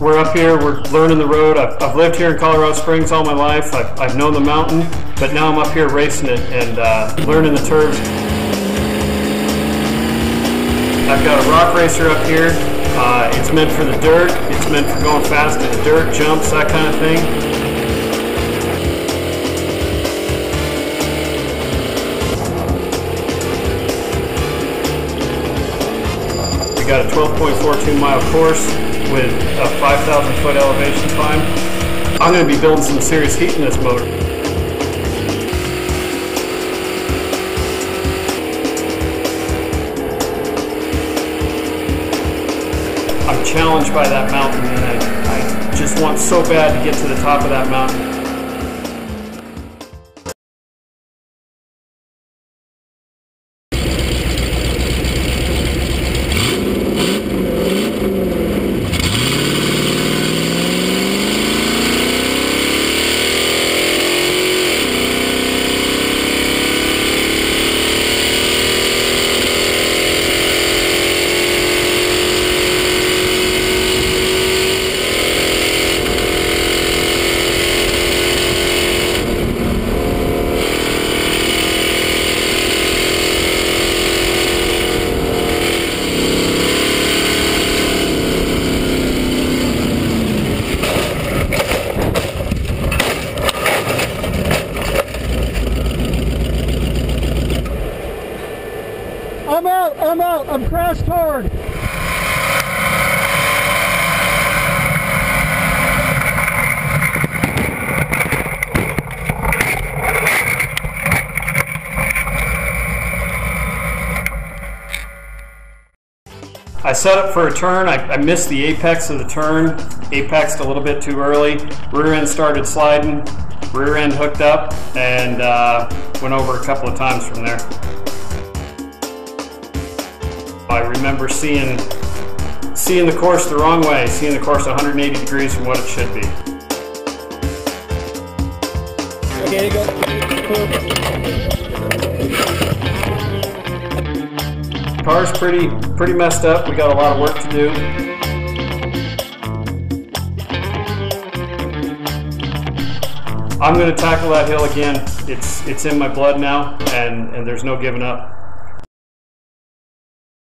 We're up here, we're learning the road. I've, I've lived here in Colorado Springs all my life. I've, I've known the mountain, but now I'm up here racing it and uh, learning the turns. I've got a rock racer up here. Uh, it's meant for the dirt. It's meant for going fast in the dirt, jumps, that kind of thing. We got a 12.42 mile course with a 5,000 foot elevation climb. I'm going to be building some serious heat in this motor. I'm challenged by that mountain and I, I just want so bad to get to the top of that mountain. I'm out, I'm out, I'm crashed hard. I set up for a turn. I, I missed the apex of the turn. Apexed a little bit too early. Rear end started sliding. Rear end hooked up and uh, went over a couple of times from there. I remember seeing seeing the course the wrong way, seeing the course 180 degrees from what it should be. Okay, go. Car's pretty pretty messed up. We got a lot of work to do. I'm going to tackle that hill again. It's it's in my blood now, and and there's no giving up.